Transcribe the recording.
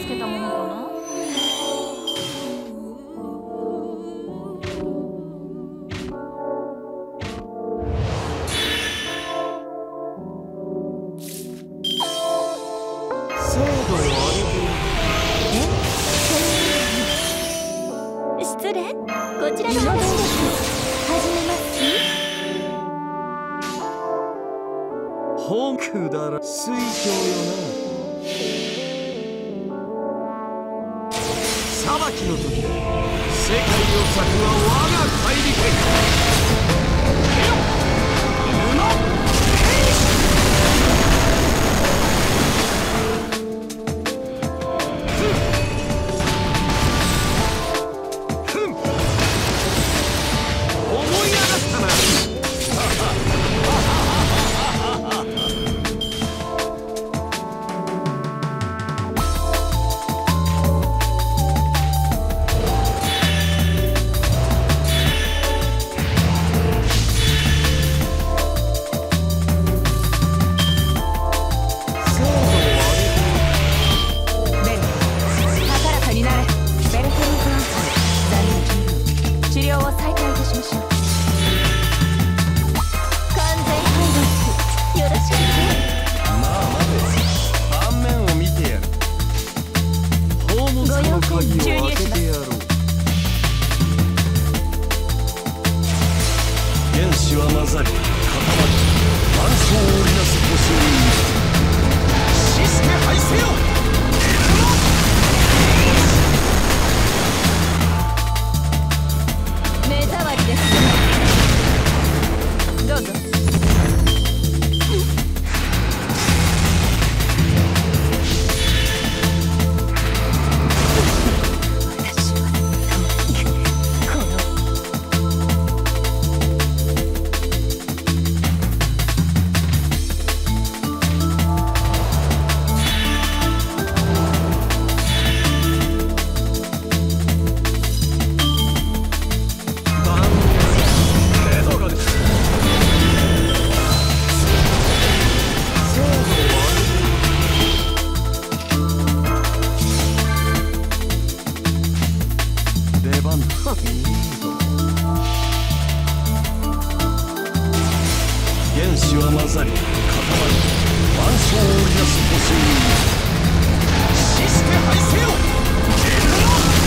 り固まり万象を織りちらの話です始めます。本くだら水晶よな裁きの時世界を裂くは我が怪力は混ざり固まり万象を織りなす星を死して敗せよ血は混ざり固まり万象を織りす星にシステ敗せよ！